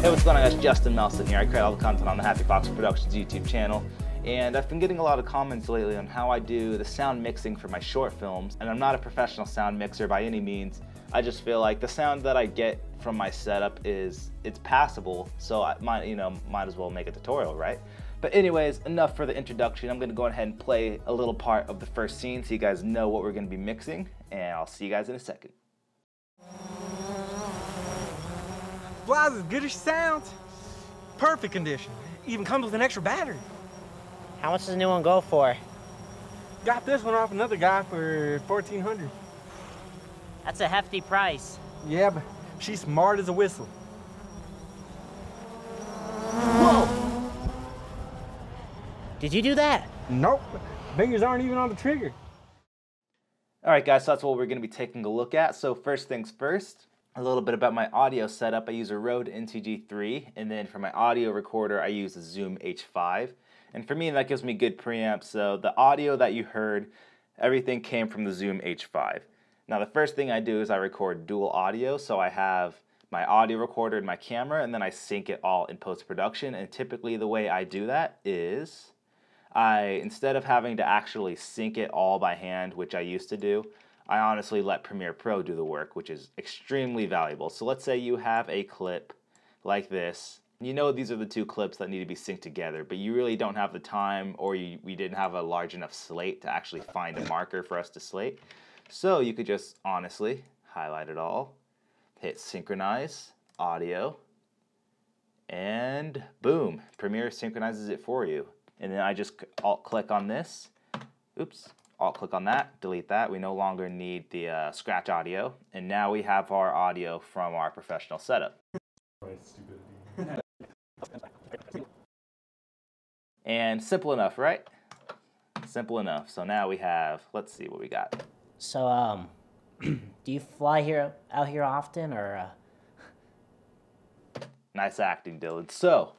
Hey, what's going on guys? Justin Melson here. I create all the content on the Happy Fox Productions YouTube channel. And I've been getting a lot of comments lately on how I do the sound mixing for my short films. And I'm not a professional sound mixer by any means. I just feel like the sound that I get from my setup is, it's passable. So I might, you know, might as well make a tutorial, right? But anyways, enough for the introduction. I'm gonna go ahead and play a little part of the first scene so you guys know what we're gonna be mixing. And I'll see you guys in a second. Flies as good as she sounds. Perfect condition. Even comes with an extra battery. How much does a new one go for? Got this one off another guy for 1400 That's a hefty price. Yeah, but she's smart as a whistle. Whoa! Did you do that? Nope. Fingers aren't even on the trigger. All right, guys, so that's what we're going to be taking a look at. So first things first, a little bit about my audio setup. I use a Rode NTG3, and then for my audio recorder, I use a Zoom H5. And for me, that gives me good preamp, so the audio that you heard, everything came from the Zoom H5. Now, the first thing I do is I record dual audio, so I have my audio recorder and my camera, and then I sync it all in post-production. And typically the way I do that is I instead of having to actually sync it all by hand, which I used to do, I honestly let Premiere Pro do the work, which is extremely valuable. So let's say you have a clip like this. You know these are the two clips that need to be synced together, but you really don't have the time or you, we didn't have a large enough slate to actually find a marker for us to slate. So you could just honestly highlight it all, hit synchronize, audio, and boom, Premiere synchronizes it for you and then I just alt click on this. Oops, alt click on that, delete that. We no longer need the uh, scratch audio, and now we have our audio from our professional setup. and simple enough, right? Simple enough. So now we have, let's see what we got. So, um, do you fly here out here often, or? Uh... Nice acting, Dylan. So,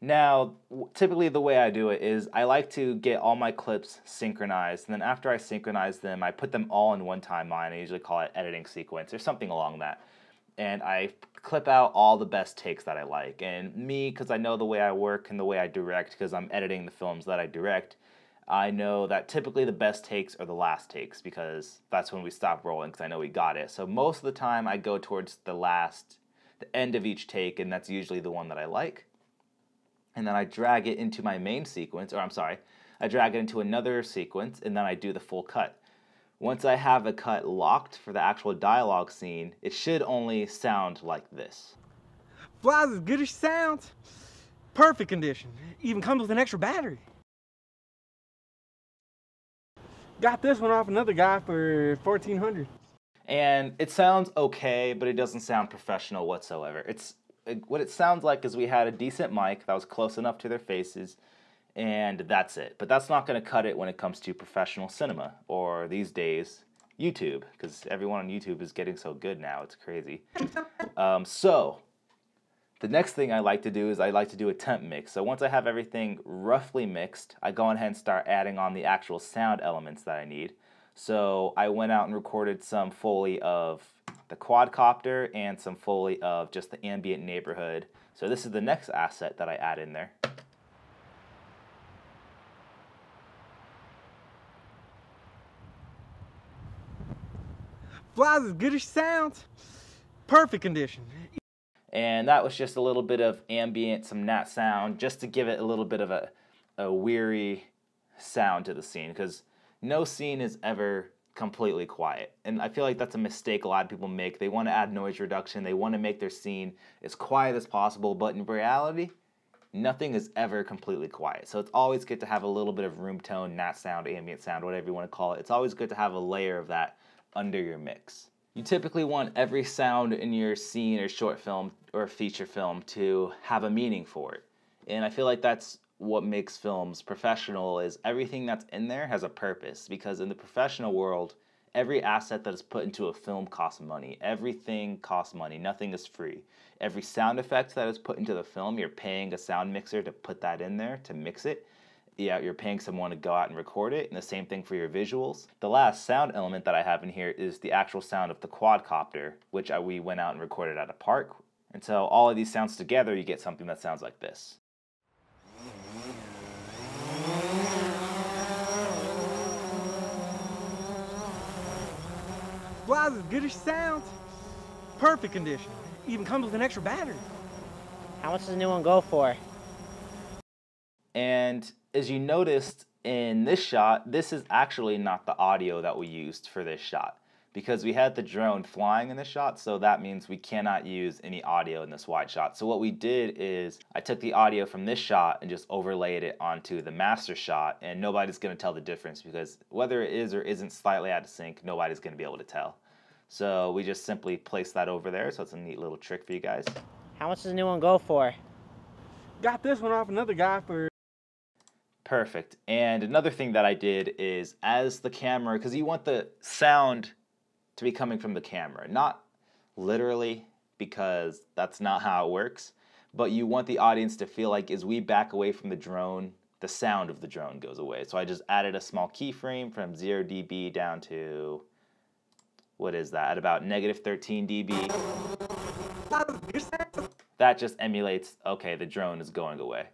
now, typically the way I do it is I like to get all my clips synchronized, and then after I synchronize them, I put them all in one timeline. I usually call it editing sequence or something along that. And I clip out all the best takes that I like. And me, because I know the way I work and the way I direct, because I'm editing the films that I direct, I know that typically the best takes are the last takes because that's when we stop rolling because I know we got it. So most of the time I go towards the last, the end of each take, and that's usually the one that I like and then I drag it into my main sequence, or I'm sorry, I drag it into another sequence, and then I do the full cut. Once I have a cut locked for the actual dialogue scene, it should only sound like this. Flies as good as she sounds. Perfect condition. Even comes with an extra battery. Got this one off another guy for 1400 And it sounds okay, but it doesn't sound professional whatsoever. It's what it sounds like is we had a decent mic that was close enough to their faces, and that's it. But that's not going to cut it when it comes to professional cinema or these days YouTube, because everyone on YouTube is getting so good now. It's crazy. Um, so the next thing I like to do is I like to do a temp mix. So once I have everything roughly mixed, I go ahead and start adding on the actual sound elements that I need. So I went out and recorded some Foley of the quadcopter and some Foley of just the ambient neighborhood. So this is the next asset that I add in there. Flies as good as she sounds. Perfect condition. And that was just a little bit of ambient, some nat sound, just to give it a little bit of a, a weary sound to the scene. Because no scene is ever completely quiet. And I feel like that's a mistake a lot of people make. They want to add noise reduction, they want to make their scene as quiet as possible, but in reality, nothing is ever completely quiet. So it's always good to have a little bit of room tone, nat sound, ambient sound, whatever you want to call it. It's always good to have a layer of that under your mix. You typically want every sound in your scene or short film or feature film to have a meaning for it. And I feel like that's what makes films professional is everything that's in there has a purpose because in the professional world every asset that is put into a film costs money. Everything costs money. Nothing is free. Every sound effect that is put into the film you're paying a sound mixer to put that in there to mix it. Yeah you're paying someone to go out and record it and the same thing for your visuals. The last sound element that i have in here is the actual sound of the quadcopter which we went out and recorded at a park. And so all of these sounds together, you get something that sounds like this. Flies as good as she sounds. Perfect condition. Even comes with an extra battery. How much does the new one go for? And as you noticed in this shot, this is actually not the audio that we used for this shot because we had the drone flying in this shot, so that means we cannot use any audio in this wide shot. So what we did is I took the audio from this shot and just overlaid it onto the master shot, and nobody's gonna tell the difference because whether it is or isn't slightly out of sync, nobody's gonna be able to tell. So we just simply place that over there, so it's a neat little trick for you guys. How much does the new one go for? Got this one off another guy for Perfect. And another thing that I did is as the camera, because you want the sound to be coming from the camera, not literally, because that's not how it works, but you want the audience to feel like as we back away from the drone, the sound of the drone goes away. So I just added a small keyframe from 0 dB down to, what is that, at about negative 13 dB. That just emulates, okay, the drone is going away.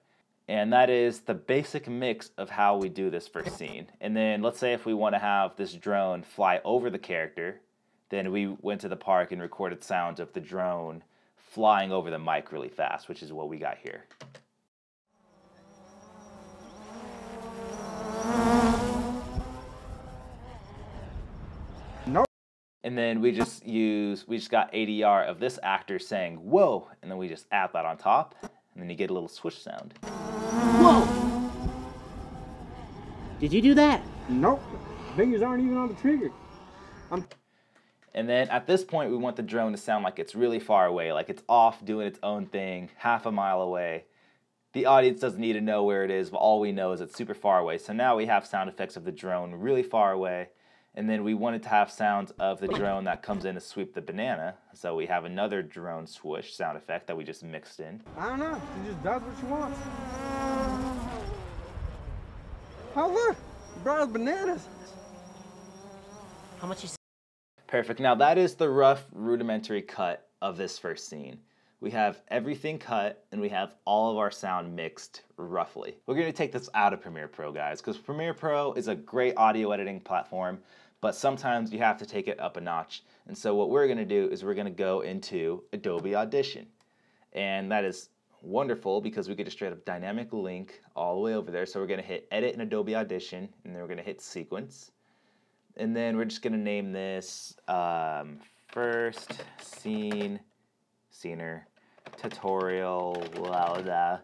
And that is the basic mix of how we do this first scene. And then let's say if we want to have this drone fly over the character, then we went to the park and recorded sounds of the drone flying over the mic really fast, which is what we got here. Nope. And then we just use, we just got ADR of this actor saying, whoa, and then we just add that on top, and then you get a little switch sound. Whoa! Did you do that? Nope. Fingers aren't even on the trigger. I'm And then at this point, we want the drone to sound like it's really far away, like it's off doing its own thing, half a mile away. The audience doesn't need to know where it is, but all we know is it's super far away. So now we have sound effects of the drone really far away. And then we wanted to have sounds of the drone that comes in to sweep the banana. So we have another drone swoosh sound effect that we just mixed in. I don't know. She just does what she wants. Oh look, you brought us bananas. How much you s- Perfect. Now that is the rough rudimentary cut of this first scene. We have everything cut and we have all of our sound mixed roughly. We're going to take this out of Premiere Pro, guys, because Premiere Pro is a great audio editing platform, but sometimes you have to take it up a notch. And so what we're going to do is we're going to go into Adobe Audition. And that is wonderful because we get a straight up dynamic link all the way over there. So we're going to hit Edit in Adobe Audition, and then we're going to hit Sequence and then we're just gonna name this um, first scene scener tutorial blah, blah,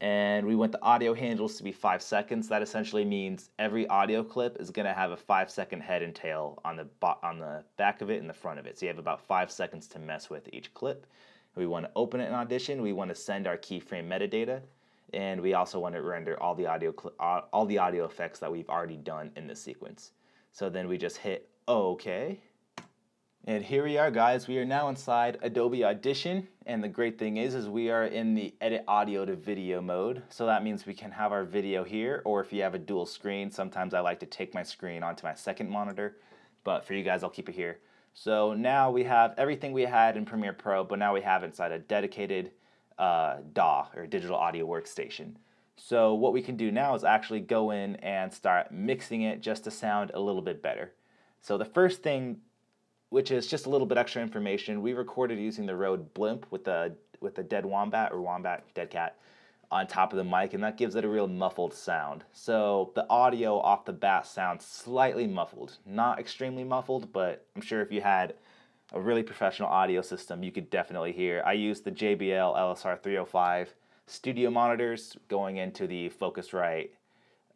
and we want the audio handles to be five seconds. That essentially means every audio clip is going to have a five second head and tail on the on the back of it and the front of it. So you have about five seconds to mess with each clip. We want to open it in audition. We want to send our keyframe metadata. And we also want to render all the audio uh, all the audio effects that we've already done in this sequence so then we just hit OK. And here we are, guys. We are now inside Adobe Audition. And the great thing is, is we are in the edit audio to video mode. So that means we can have our video here, or if you have a dual screen, sometimes I like to take my screen onto my second monitor. But for you guys, I'll keep it here. So now we have everything we had in Premiere Pro, but now we have inside a dedicated uh, DAW, or digital audio workstation. So what we can do now is actually go in and start mixing it just to sound a little bit better. So the first thing, which is just a little bit extra information, we recorded using the Rode Blimp with the with the dead wombat or wombat dead cat on top of the mic, and that gives it a real muffled sound. So the audio off the bat sounds slightly muffled, not extremely muffled, but I'm sure if you had a really professional audio system, you could definitely hear. I used the JBL LSR 305 studio monitors going into the Focusrite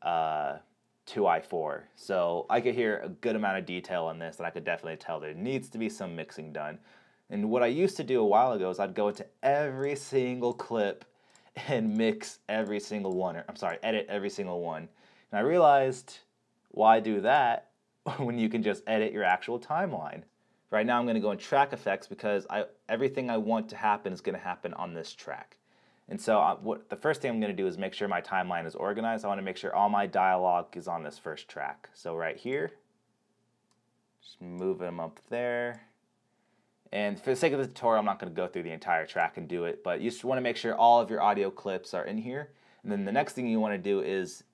uh, 2i4. So I could hear a good amount of detail in this, and I could definitely tell there needs to be some mixing done. And what I used to do a while ago is I'd go into every single clip and mix every single one, or I'm sorry, edit every single one. And I realized why do that when you can just edit your actual timeline? Right now I'm going to go in track effects because I everything I want to happen is going to happen on this track. And so I, what the first thing I'm going to do is make sure my timeline is organized. I want to make sure all my dialogue is on this first track. So right here, just move them up there. And for the sake of the tutorial, I'm not going to go through the entire track and do it, but you just want to make sure all of your audio clips are in here. And then the next thing you want to do is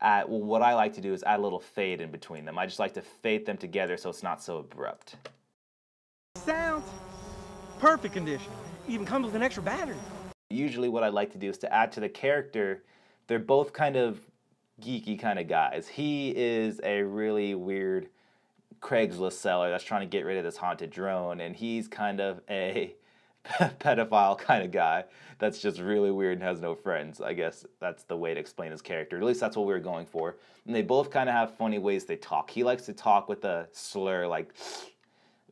add, well, what I like to do is add a little fade in between them. I just like to fade them together so it's not so abrupt. Sound, perfect condition. Even comes with an extra battery. Usually what I like to do is to add to the character, they're both kind of geeky kind of guys. He is a really weird Craigslist seller that's trying to get rid of this haunted drone, and he's kind of a pedophile kind of guy that's just really weird and has no friends. I guess that's the way to explain his character. At least that's what we were going for. And they both kind of have funny ways they talk. He likes to talk with a slur, like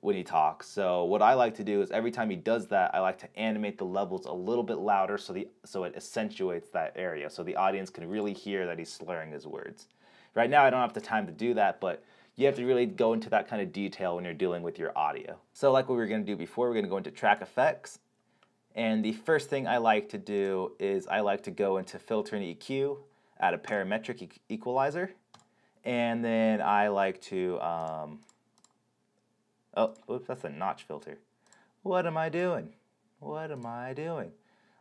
when he talks. So what I like to do is every time he does that, I like to animate the levels a little bit louder so the so it accentuates that area so the audience can really hear that he's slurring his words. Right now I don't have the time to do that, but you have to really go into that kind of detail when you're dealing with your audio. So like what we were going to do before, we're going to go into track effects. And the first thing I like to do is I like to go into filter and EQ, add a parametric equalizer, and then I like to, um, oh, oops, that's a notch filter. What am I doing? What am I doing?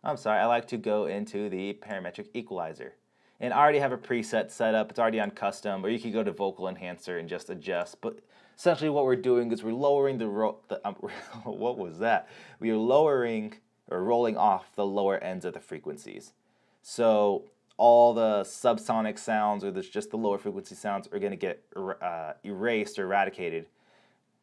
I'm sorry, I like to go into the parametric equalizer and I already have a preset set up. It's already on custom, or you could go to vocal enhancer and just adjust. But essentially what we're doing is we're lowering the, the um, what was that? We are lowering or rolling off the lower ends of the frequencies. So all the subsonic sounds or just the lower frequency sounds are going to get uh, erased or eradicated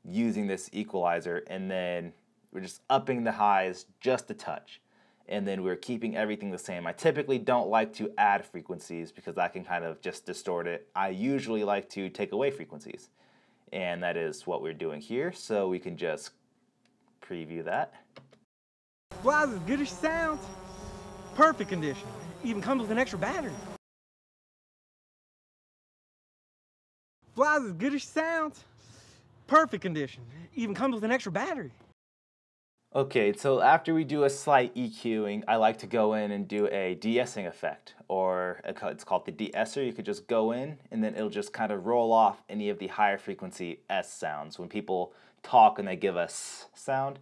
using this equalizer and then we're just upping the highs just a touch and then we're keeping everything the same. I typically don't like to add frequencies because that can kind of just distort it. I usually like to take away frequencies, and that is what we're doing here. So we can just preview that. Wow, as good as sounds. Perfect condition. Even comes with an extra battery. Flies as good as sounds. Perfect condition. Even comes with an extra battery. Okay, so after we do a slight EQing, I like to go in and do a de-essing effect, or it's called the de-esser. You could just go in and then it'll just kind of roll off any of the higher frequency S sounds when people talk and they give us sound.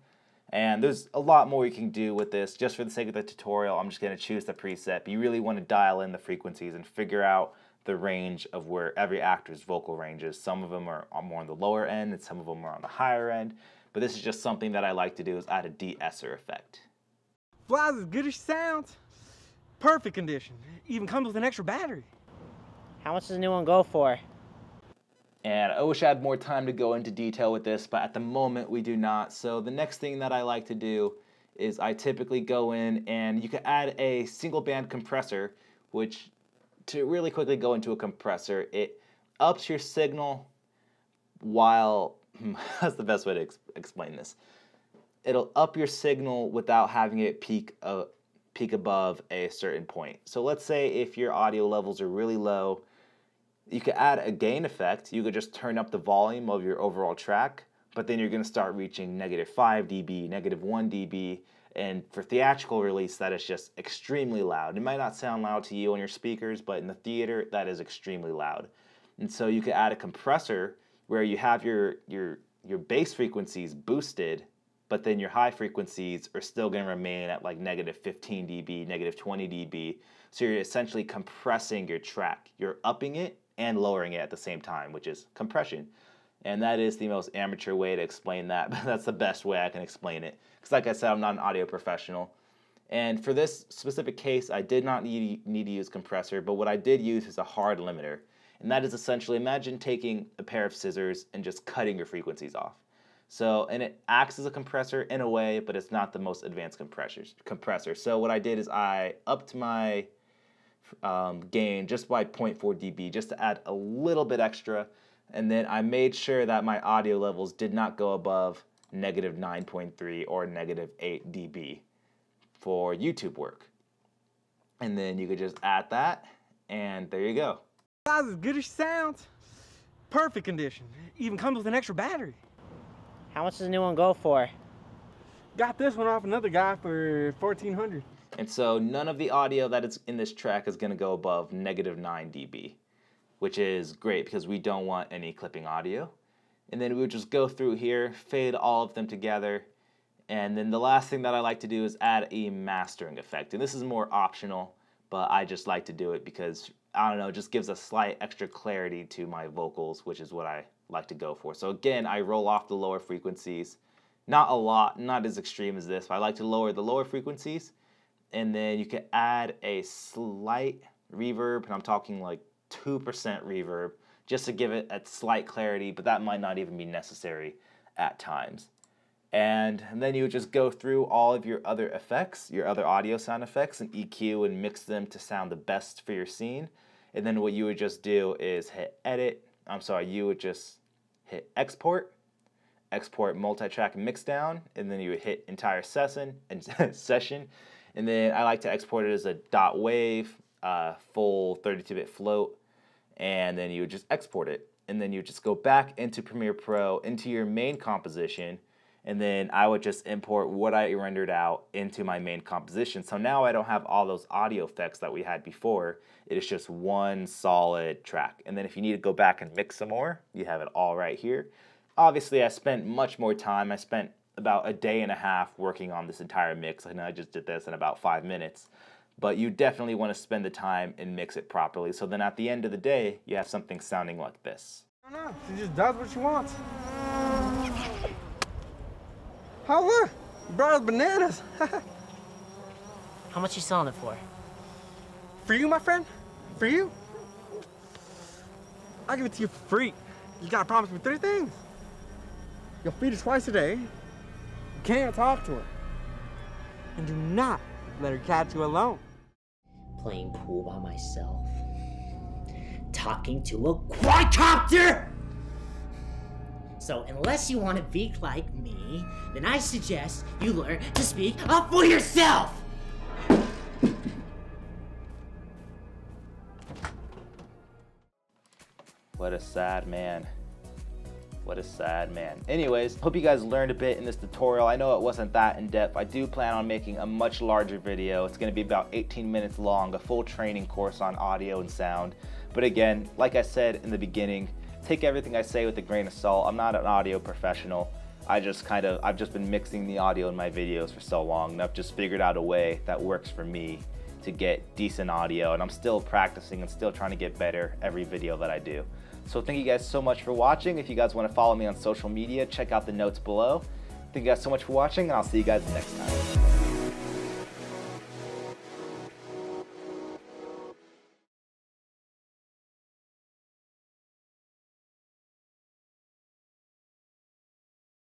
And there's a lot more you can do with this. Just for the sake of the tutorial, I'm just going to choose the preset. But you really want to dial in the frequencies and figure out the range of where every actor's vocal range is. Some of them are more on the lower end and some of them are on the higher end. But this is just something that I like to do is add a de-esser effect. Flies as good as sounds. Perfect condition. Even comes with an extra battery. How much does a new one go for? And I wish I had more time to go into detail with this, but at the moment we do not. So the next thing that I like to do is I typically go in and you can add a single band compressor, which to really quickly go into a compressor, it ups your signal while that's the best way to ex explain this. It'll up your signal without having it peak uh, peak above a certain point. So let's say if your audio levels are really low, you could add a gain effect. You could just turn up the volume of your overall track, but then you're going to start reaching negative 5 dB, negative 1 dB, and for theatrical release, that is just extremely loud. It might not sound loud to you on your speakers, but in the theater, that is extremely loud. And so you could add a compressor where you have your your your bass frequencies boosted, but then your high frequencies are still going to remain at like negative 15 dB, negative 20 dB. So you're essentially compressing your track. You're upping it and lowering it at the same time, which is compression. And that is the most amateur way to explain that, but that's the best way I can explain it. Because like I said, I'm not an audio professional. And for this specific case, I did not need, need to use compressor, but what I did use is a hard limiter. And that is essentially imagine taking a pair of scissors and just cutting your frequencies off. So, and it acts as a compressor in a way, but it's not the most advanced compressors, compressor. So what I did is I upped my um, gain just by 0.4 dB just to add a little bit extra. And then I made sure that my audio levels did not go above negative 9.3 or negative 8 dB for YouTube work. And then you could just add that, and there you go as good as sounds. Perfect condition. Even comes with an extra battery. How much does a new one go for? Got this one off another guy for 1400 And so none of the audio that is in this track is going to go above negative 9 dB, which is great because we don't want any clipping audio. And then we would just go through here, fade all of them together, And then the last thing that I like to do is add a mastering effect. And this is more optional, but I just like to do it because, I don't know, it just gives a slight extra clarity to my vocals, which is what I like to go for. So again, I roll off the lower frequencies. Not a lot, not as extreme as this, but I like to lower the lower frequencies. And then you can add a slight reverb, and I'm talking like 2% reverb, just to give it a slight clarity, but that might not even be necessary at times. And then you would just go through all of your other effects, your other audio sound effects, and EQ and mix them to sound the best for your scene. And then what you would just do is hit edit. I'm sorry, you would just hit export, export multi-track mixdown, and then you would hit entire session and session. And then I like to export it as a dot wave, uh, full 32-bit float, and then you would just export it. And then you would just go back into Premiere Pro, into your main composition, and then I would just import what I rendered out into my main composition. So now I don't have all those audio effects that we had before. It is just one solid track. And then if you need to go back and mix some more, you have it all right here. Obviously, I spent much more time. I spent about a day and a half working on this entire mix, and I just did this in about five minutes. But you definitely want to spend the time and mix it properly. So then at the end of the day, you have something sounding like this. I don't know. She just does what she wants. Oh, look. Brought us bananas. How much you selling it for? for you, my friend? For you? I'll give it to you for free. You gotta promise me three things. You'll feed her twice a day. You can't talk to her. And do not let her catch you alone. Playing pool by myself. Talking to a quadcopter! So, unless you want to be like me, then I suggest you learn to speak up for yourself! What a sad man. What a sad man. Anyways, hope you guys learned a bit in this tutorial. I know it wasn't that in depth. I do plan on making a much larger video. It's gonna be about 18 minutes long, a full training course on audio and sound. But again, like I said in the beginning, take everything I say with a grain of salt. I'm not an audio professional. I just kind of, I've just been mixing the audio in my videos for so long and I've just figured out a way that works for me to get decent audio and I'm still practicing and still trying to get better every video that I do. So thank you guys so much for watching. If you guys want to follow me on social media, check out the notes below. Thank you guys so much for watching and I'll see you guys next time.